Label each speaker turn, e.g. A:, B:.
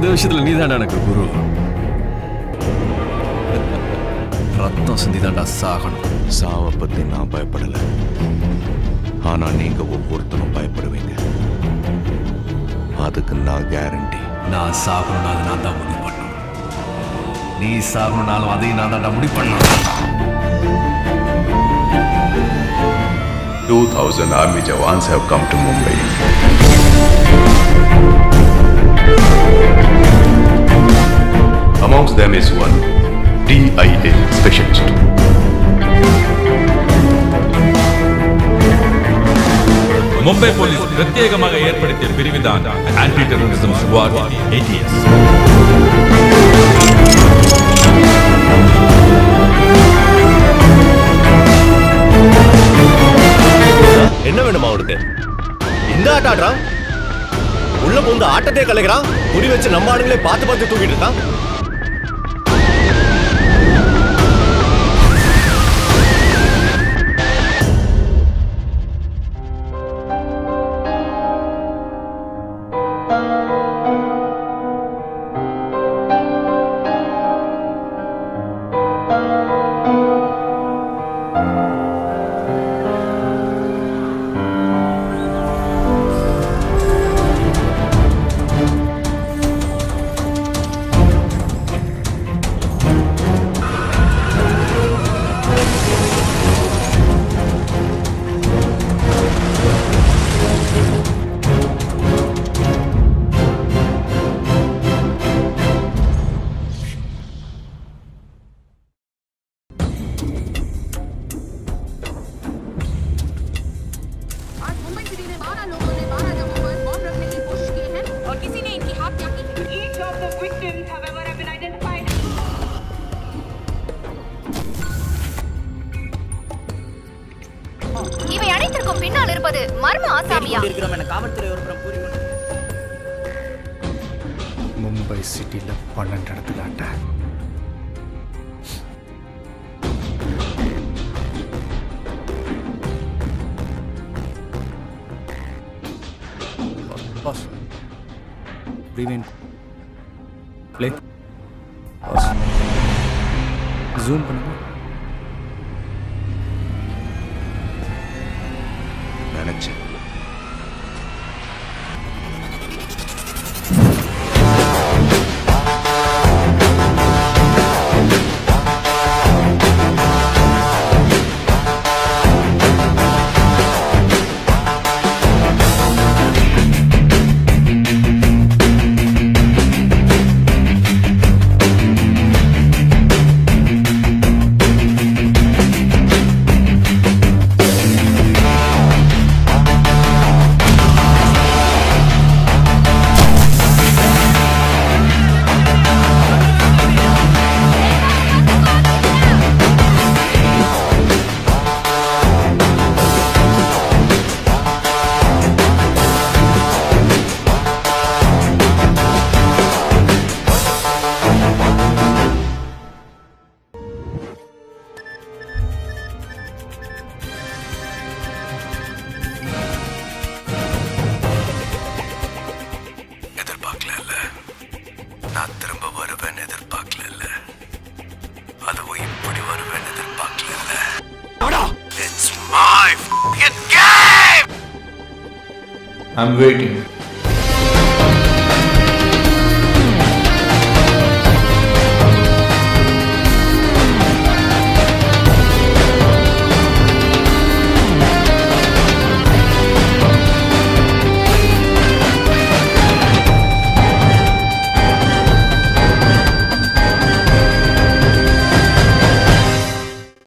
A: இந்த விஷயத்துல நீ எனக்கு குரு. ரத்தம் சிந்தி தாண்டா சாகணும்.
B: சாவை பத்தி நான் பயப்படல. ஆனா நீங்க ஒவ்வொருத்தரும் பயப்படுவீங்க. அதுக்கு நான் கேரண்டி
A: நான் சாகணும்னா அது நான் தான் முடிவு பண்ணணும். நீ சாகணும்னாலும் அதையும் நான் தான் முடிவு பண்ணணும்.
B: 2000 army jawans have come to Mumbai. Amongst them is one DIA specialist.
C: Mumbai police பிரத்யேகமாக ஏற்படுத்திய பிரிவுதான் ஆன்டி டெரரிசம் ஸ்குவாட் ஏடிஎஸ்
D: என்ன வேணுமா அவனுக்கு இந்த ஆட்டம் ஆடுறான் உள்ள புந்து ஆட்டத்தை கலைக்கிறான்? குறி வச்சு நம்ம ஆளுங்களே பார்த்து பார்த்து தூக்கிட்டு இருக்கான்?
E: பின்னால் இருப்பது மர்ம ஆசாமியா?
F: மும்பை சிட்டியில் பன்னெண்டு இடத்துல attack pause play pause zoom பண்ணுங்க.
B: நினைச்சேன்.
G: I'm waiting.